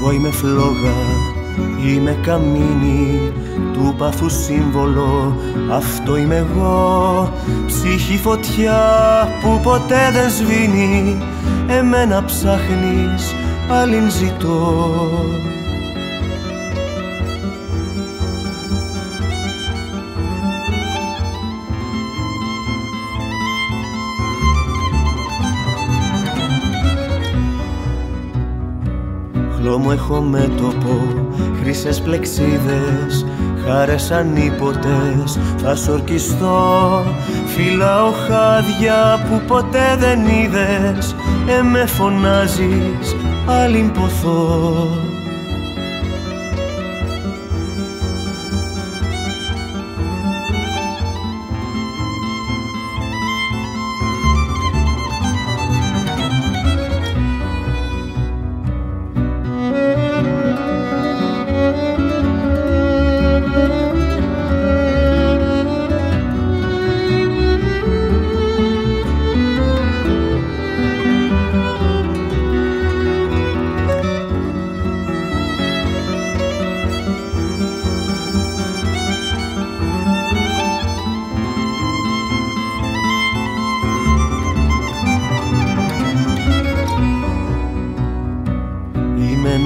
Εγώ είμαι φλόγα, είμαι καμίνι του παθού σύμβολο. Αυτό είμαι εγώ ψυχή φωτιά που ποτέ δεν σβήνει. Εμένα ψάχνεις άλλην ζητώ Χλώμο έχω μέτωπο, χρυσές πλεξίδες Χάρες ανίποτες θα σ' ορκιστώ Φυλάω χάδια που ποτέ δεν είδες Εμέ φωνάζεις, άλλην ποθώ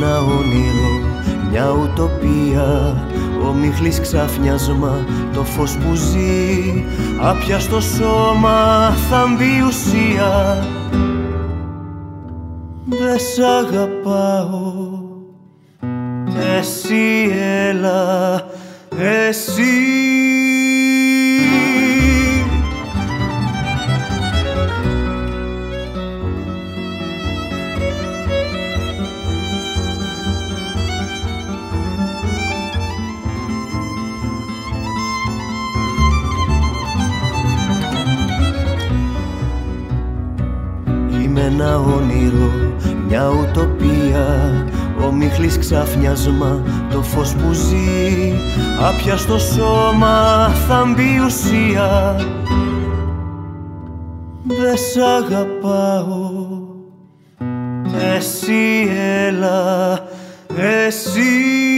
ένα όνειρο, μια ουτοπία. Ομίχλης ξαφνιάσμα, το φως που ζει. Άπιαστο σώμα, θαμπή ουσία. Δε σ' αγαπάω. Εσύ έλα, εσύ Είμαι ένα όνειρο, μια ουτοπία. Ομίχλης ξαφνιάσμα, το φως που ζει. Άπιαστο σώμα, θαμπή ουσία. Δε σ' αγαπάω. Εσύ έλα, εσύ